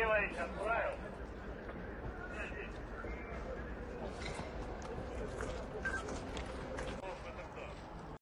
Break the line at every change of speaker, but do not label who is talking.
Valeu
aí, Jandro.